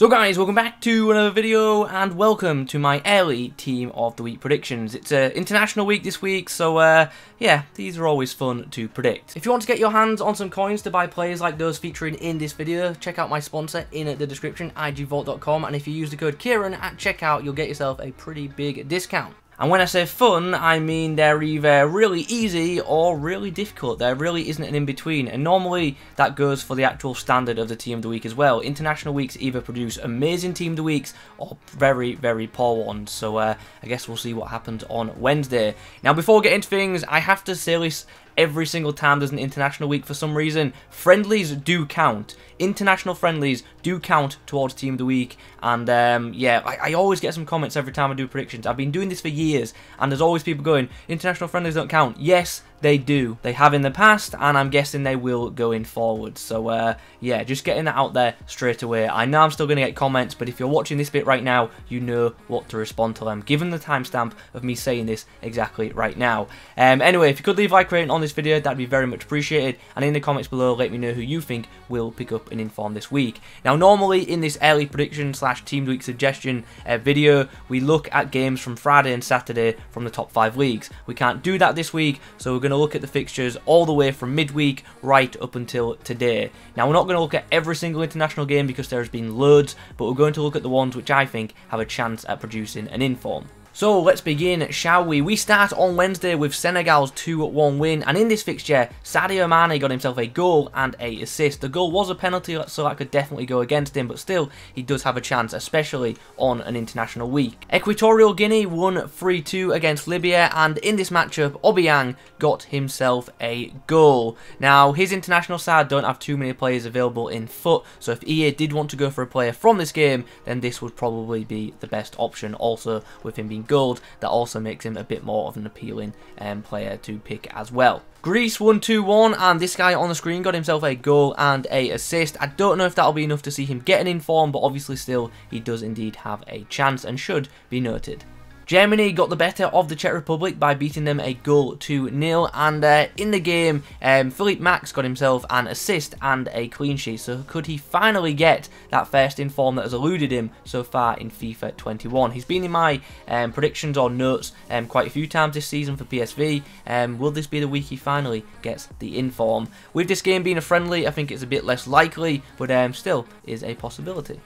So guys, welcome back to another video and welcome to my early Team of the Week predictions. It's uh, International Week this week, so uh, yeah, these are always fun to predict. If you want to get your hands on some coins to buy players like those featuring in this video, check out my sponsor in the description, igvault.com, and if you use the code Kieron at checkout, you'll get yourself a pretty big discount. And when I say fun, I mean they're either really easy or really difficult. There really isn't an in-between. And normally that goes for the actual standard of the Team of the Week as well. International weeks either produce amazing Team of the Weeks or very, very poor ones. So uh, I guess we'll see what happens on Wednesday. Now before we get into things, I have to say this every single time there's an international week for some reason. Friendlies do count. International friendlies do count towards team of the week. And um, yeah, I, I, always get some comments every time I do predictions. I've been doing this for years, and there's always people going, international friendlies don't count. Yes, they do. They have in the past, and I'm guessing they will going forward. So, uh, yeah, just getting that out there straight away. I know I'm still going to get comments, but if you're watching this bit right now, you know what to respond to them, given the timestamp of me saying this exactly right now. Um, anyway, if you could leave a like rating on this video, that'd be very much appreciated. And in the comments below, let me know who you think will pick up and inform this week. Now, normally in this early prediction slash team week suggestion uh, video, we look at games from Friday and Saturday from the top five leagues. We can't do that this week, so we're going to look at the fixtures all the way from midweek right up until today. Now, we're not going to look at every single international game because there's been loads, but we're going to look at the ones which I think have a chance at producing an inform. So let's begin, shall we? We start on Wednesday with Senegal's 2-1 win, and in this fixture, Sadio Mane got himself a goal and a assist. The goal was a penalty, so that could definitely go against him, but still, he does have a chance, especially on an international week. Equatorial Guinea won 3-2 against Libya, and in this matchup, Obiang got himself a goal. Now, his international side don't have too many players available in FUT, so if EA did want to go for a player from this game, then this would probably be the best option, also with him being gold, that also makes him a bit more of an appealing um, player to pick as well. Greece won 2-1 and this guy on the screen got himself a goal and a assist. I don't know if that'll be enough to see him getting an inform, but obviously still he does indeed have a chance and should be noted. Germany got the better of the Czech Republic by beating them a goal to nil. And uh, in the game, um, Philipp Max got himself an assist and a clean sheet. So could he finally get that first in form that has eluded him so far in FIFA 21? He's been in my um, predictions or notes um, quite a few times this season for PSV. Um, will this be the week he finally gets the inform? With this game being a friendly, I think it's a bit less likely, but um, still is a possibility.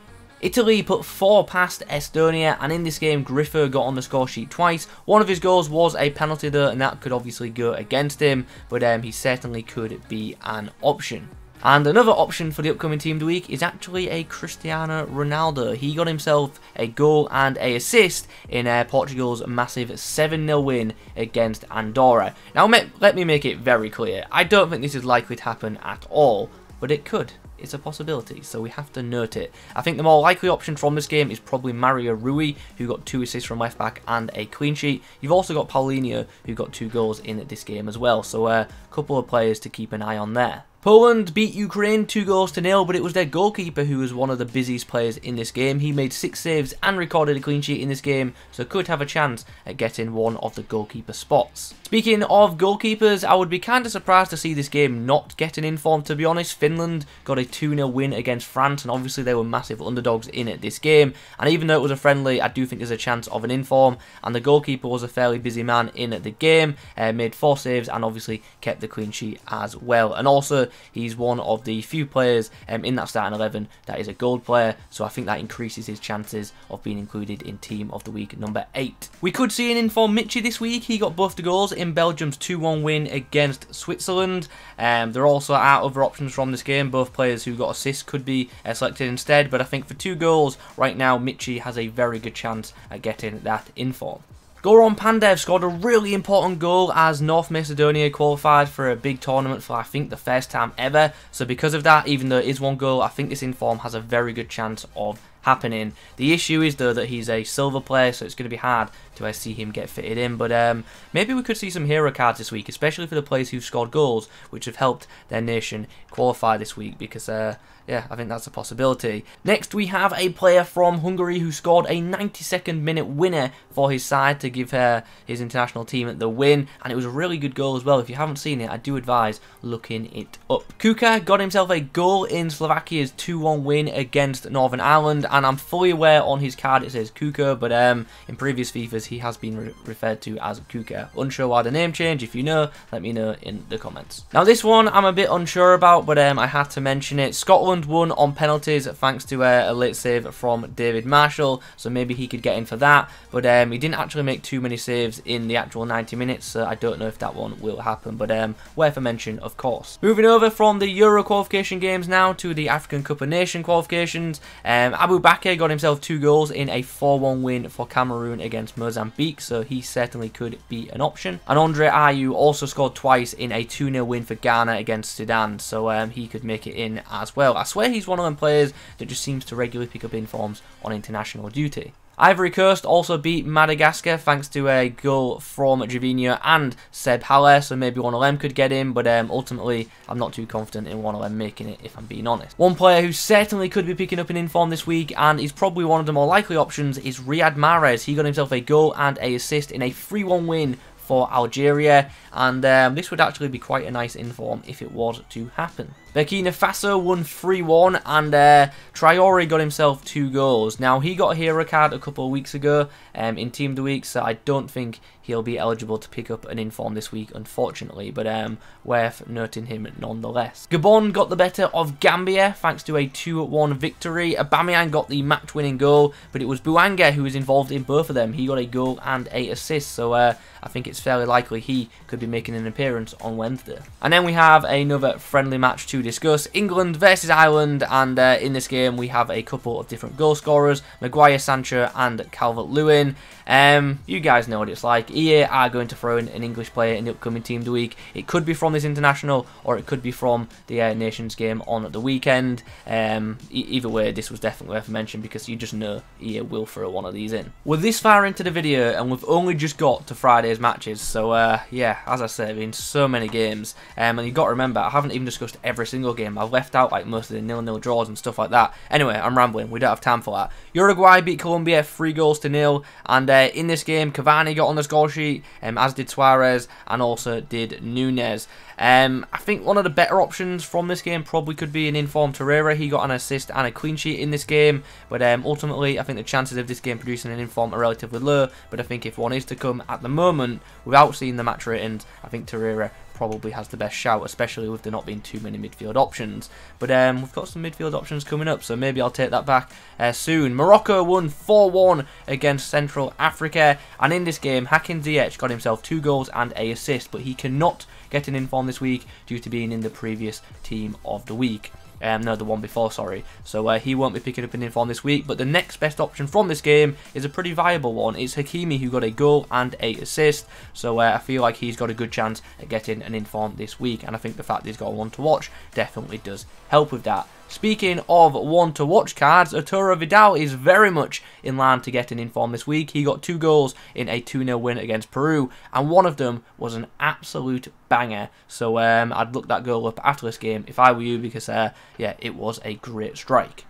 Italy put 4 past Estonia and in this game Grifo got on the score sheet twice. One of his goals was a penalty though and that could obviously go against him but um, he certainly could be an option. And another option for the upcoming team of the week is actually a Cristiano Ronaldo. He got himself a goal and a assist in uh, Portugal's massive 7-0 win against Andorra. Now let me make it very clear, I don't think this is likely to happen at all, but it could it's a possibility, so we have to note it. I think the more likely option from this game is probably Mario Rui, who got two assists from left back and a clean sheet. You've also got Paulinho, who got two goals in this game as well, so a uh, couple of players to keep an eye on there. Poland beat Ukraine 2 goals to nil, but it was their goalkeeper who was one of the busiest players in this game. He made 6 saves and recorded a clean sheet in this game, so could have a chance at getting one of the goalkeeper spots. Speaking of goalkeepers, I would be kind of surprised to see this game not get an inform, to be honest. Finland got a 2-0 win against France, and obviously they were massive underdogs in it this game. And even though it was a friendly, I do think there's a chance of an inform, and the goalkeeper was a fairly busy man in the game, uh, made 4 saves, and obviously kept the clean sheet as well. And also, He's one of the few players um, in that starting 11 that is a gold player, so I think that increases his chances of being included in Team of the Week number 8. We could see an informed Michy this week. He got both the goals in Belgium's 2-1 win against Switzerland. Um, there also are other options from this game. Both players who got assists could be uh, selected instead, but I think for two goals right now, Michy has a very good chance at getting that inform. Goran Pandev scored a really important goal as North Macedonia qualified for a big tournament for I think the first time ever. So because of that, even though it is one goal, I think this inform has a very good chance of happening. The issue is though that he's a silver player, so it's going to be hard to uh, see him get fitted in. But um, maybe we could see some hero cards this week, especially for the players who've scored goals, which have helped their nation qualify this week. Because uh, yeah, I think that's a possibility. Next, we have a player from Hungary who scored a 92nd minute winner for his side to give uh, his international team the win, and it was a really good goal as well. If you haven't seen it, I do advise looking it up. Kuka got himself a goal in Slovakia's 2-1 win against Northern Ireland, and I'm fully aware on his card it says Kuka, but um, in previous FIFAs he has been re referred to as Kuka. Unsure why the name change. If you know, let me know in the comments. Now this one I'm a bit unsure about, but um, I have to mention it. Scotland won on penalties thanks to uh, a late save from David Marshall, so maybe he could get in for that. But um, he didn't actually make too many saves in the actual 90 minutes, so I don't know if that one will happen. But um, worth a mention, of course. Moving over from the Euro qualification games now to the African Cup of Nations qualifications. Um, Aboubakar got himself two goals in a 4-1 win for Cameroon against Mozambique, so he certainly could be an option. And Andre Ayew also scored twice in a 2-0 win for Ghana against Sudan, so um, he could make it in as well. I swear he's one of them players that just seems to regularly pick up informs on international duty. Ivory Coast also beat Madagascar thanks to a goal from Gervinho and Seb Haller, so maybe one of them could get in, but um, ultimately I'm not too confident in one of them making it, if I'm being honest. One player who certainly could be picking up an inform this week, and is probably one of the more likely options, is Riyad Mahrez. He got himself a goal and a assist in a 3-1 win for Algeria, and um, this would actually be quite a nice inform if it was to happen. Burkina Faso won 3-1 and uh, Traore got himself two goals. Now he got a hero card a couple of weeks ago um, in Team of the Week so I don't think he'll be eligible to pick up an inform this week unfortunately but um, worth noting him nonetheless. Gabon got the better of Gambia thanks to a 2-1 victory. Aubameyang got the match winning goal but it was Bouanga who was involved in both of them. He got a goal and a assist so uh, I think it's fairly likely he could be making an appearance on Wednesday. And then we have another friendly match to discuss. England versus Ireland, and uh, in this game we have a couple of different goal scorers, Maguire, Sancho and Calvert-Lewin. Um, you guys know what it's like. EA are going to throw in an English player in the upcoming Team of the Week. It could be from this international, or it could be from the uh, Nations game on the weekend. Um, e either way, this was definitely worth a mention because you just know EA will throw one of these in. We're this far into the video, and we've only just got to Friday's matches. So uh, yeah, as I said, been so many games, um, and you've got to remember, I haven't even discussed every single game. I've left out like most of the nil-nil draws and stuff like that. Anyway, I'm rambling. We don't have time for that. Uruguay beat Colombia three goals to nil, and uh, in this game, Cavani got on the score sheet, um, as did Suarez, and also did Nunez. Um, I think one of the better options from this game probably could be an informed Torreira. He got an assist and a clean sheet in this game, but um, ultimately I think the chances of this game producing an inform are relatively low. But I think if one is to come at the moment, without seeing the match ratings, I think Torreira probably has the best shout, especially with there not being too many midfield options. But um, we've got some midfield options coming up, so maybe I'll take that back uh, soon. Morocco won 4-1 against Central Africa, and in this game, Hakim Ziyech got himself two goals and a assist, but he cannot get an inform this week due to being in the previous team of the week. Um, no, the one before, sorry. So uh, he won't be picking up an inform this week. But the next best option from this game is a pretty viable one. It's Hakimi who got a goal and a assist. So uh, I feel like he's got a good chance at getting an inform this week. And I think the fact that he's got one to watch definitely does help with that. Speaking of one to watch cards, Arturo Vidal is very much in line to get an inform this week. He got two goals in a 2-0 win against Peru, and one of them was an absolute banger. So um, I'd look that goal up after this game if I were you, because uh, yeah, it was a great strike.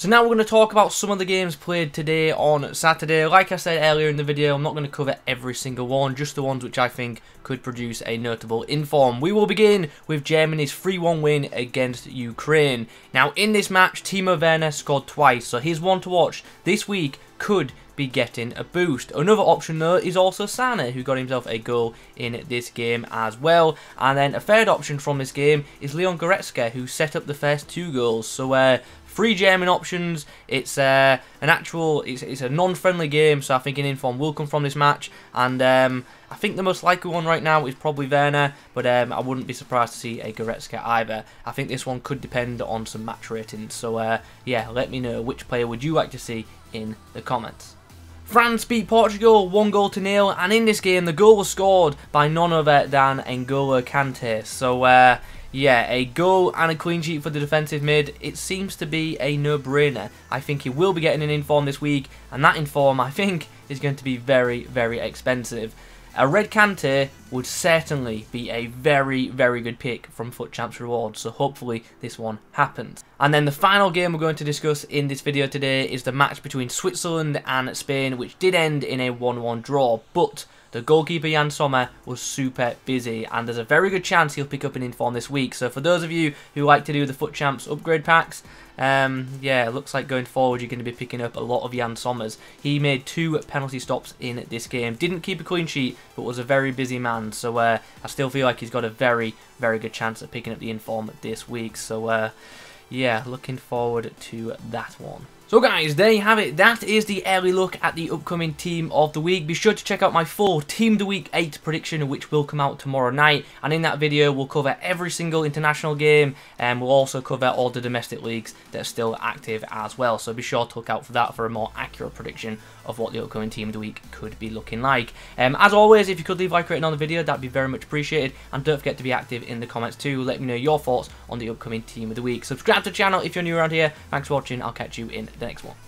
So now we're going to talk about some of the games played today on Saturday. Like I said earlier in the video, I'm not going to cover every single one, just the ones which I think could produce a notable inform. We will begin with Germany's 3-1 win against Ukraine. Now in this match, Timo Werner scored twice, so he's one to watch this week could be getting a boost. Another option though is also Sane, who got himself a goal in this game as well. And then a third option from this game is Leon Goretzka, who set up the first two goals. So uh, Free German options. It's uh, an actual, it's, it's a non-friendly game, so I think an inform will come from this match. And um, I think the most likely one right now is probably Werner, but um, I wouldn't be surprised to see a Goretzka either. I think this one could depend on some match ratings. So uh, yeah, let me know which player would you like to see in the comments. France beat Portugal one goal to nil, and in this game the goal was scored by none other than N'Golo Kante. So uh, yeah, a goal and a clean sheet for the defensive mid. It seems to be a no-brainer. I think he will be getting an inform this week, and that inform, I think, is going to be very, very expensive. A red Kante would certainly be a very, very good pick from FUT Champs Rewards, so hopefully this one happens. And then the final game we're going to discuss in this video today is the match between Switzerland and Spain, which did end in a 1-1 draw, but the goalkeeper Yann Sommer was super busy, and there's a very good chance he'll pick up an inform this week. So for those of you who like to do the FUT Champs upgrade packs, um, yeah, it looks like going forward you're going to be picking up a lot of Yann Sommers. He made two penalty stops in this game. Didn't keep a clean sheet, but was a very busy man. So uh, I still feel like he's got a very, very good chance of picking up the inform this week. So uh, yeah, looking forward to that one. So guys, there you have it. That is the early look at the upcoming Team of the Week. Be sure to check out my full Team of the Week 8 prediction, which will come out tomorrow night. And in that video, we'll cover every single international game, and we'll also cover all the domestic leagues that are still active as well. So be sure to look out for that for a more accurate prediction of what the upcoming Team of the Week could be looking like. Um, as always, if you could leave a like rating on the video, that'd be very much appreciated. And don't forget to be active in the comments too. Let me know your thoughts on the upcoming Team of the Week. Subscribe to the channel if you're new around here. Thanks for watching. I'll catch you in the next one.